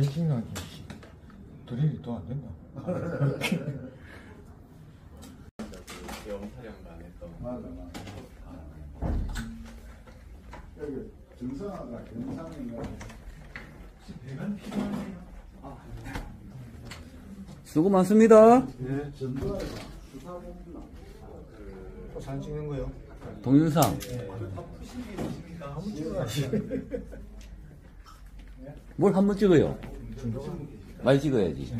찍는 게 드릴이 또안 된다. 영사령관 했던 맞아 맞아. 여기 정상화가 경상인가? 수고 많습니다. 수사본부나. 사진 찍는 거요? 동영상. 한번 찍어야지. 뭘 한 번 찍어요? 많이 찍어야지.